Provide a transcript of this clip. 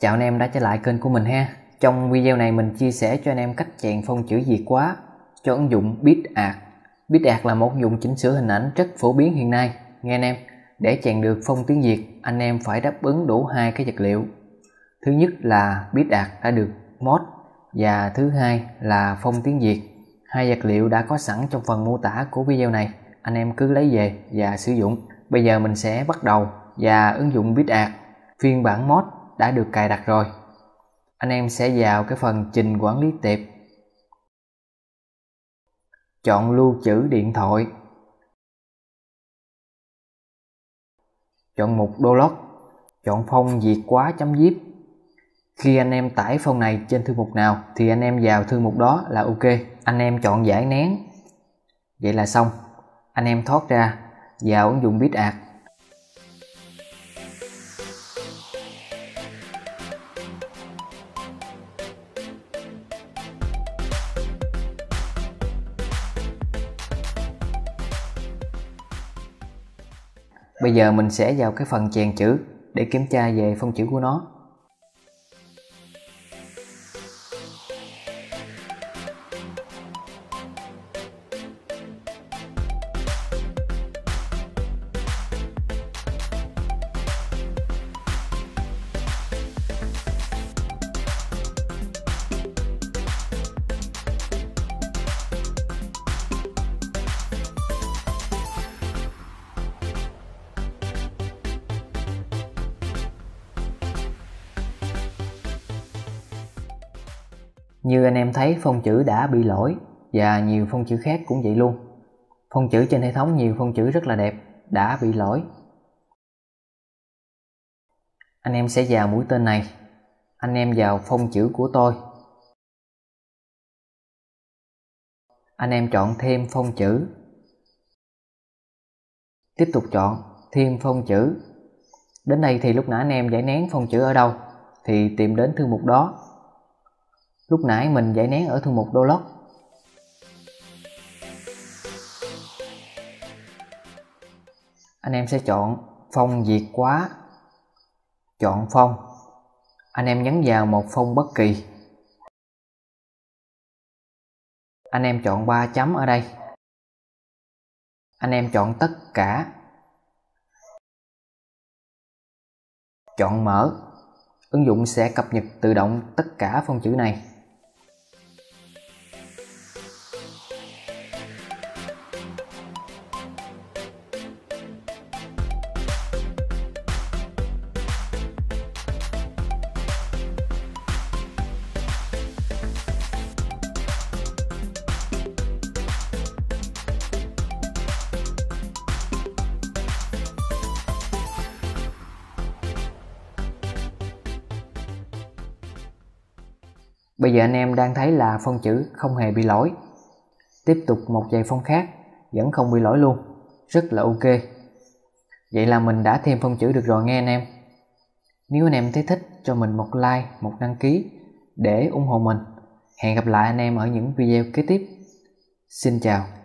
Chào anh em đã trở lại kênh của mình ha. Trong video này mình chia sẻ cho anh em cách chèn phông chữ Việt quá cho ứng dụng BitArt BitArt là một ứng dụng chỉnh sửa hình ảnh rất phổ biến hiện nay. Nghe anh em, để chèn được phông tiếng Việt anh em phải đáp ứng đủ hai cái vật liệu. Thứ nhất là BitArt đã được mod và thứ hai là phông tiếng Việt. Hai vật liệu đã có sẵn trong phần mô tả của video này. Anh em cứ lấy về và sử dụng. Bây giờ mình sẽ bắt đầu và ứng dụng BitArt phiên bản mod đã được cài đặt rồi. Anh em sẽ vào cái phần trình quản lý tệp. Chọn lưu trữ điện thoại. Chọn mục download chọn phong việt quá chấm zip khi anh em tải phong này trên thư mục nào thì anh em vào thư mục đó là ok. Anh em chọn giải nén. Vậy là xong. Anh em thoát ra vào ứng dụng BitArt Bây giờ mình sẽ vào cái phần chèn chữ để kiểm tra về phông chữ của nó. Như anh em thấy phông chữ đã bị lỗi và nhiều phông chữ khác cũng vậy luôn. Phông chữ trên hệ thống, nhiều phông chữ rất là đẹp, đã bị lỗi. Anh em sẽ vào mũi tên này. Anh em vào phông chữ của tôi. Anh em chọn thêm phông chữ. Tiếp tục chọn thêm phông chữ. Đến đây thì lúc nãy anh em giải nén phông chữ ở đâu, thì tìm đến thư mục đó Lúc nãy mình giải nén ở thư mục download Anh em sẽ chọn phong Việt quá. Chọn phong. Anh em nhấn vào một phong bất kỳ. Anh em chọn 3 chấm ở đây. Anh em chọn tất cả. Chọn mở. Ứng dụng sẽ cập nhật tự động tất cả phông chữ này. Bây giờ anh em đang thấy là phông chữ không hề bị lỗi. Tiếp tục một vài phông khác vẫn không bị lỗi luôn, rất là ok. Vậy là mình đã thêm phông chữ được rồi nghe anh em. Nếu anh em thấy thích cho mình một like, một đăng ký để ủng hộ mình. Hẹn gặp lại anh em ở những video kế tiếp. Xin chào.